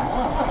Oh,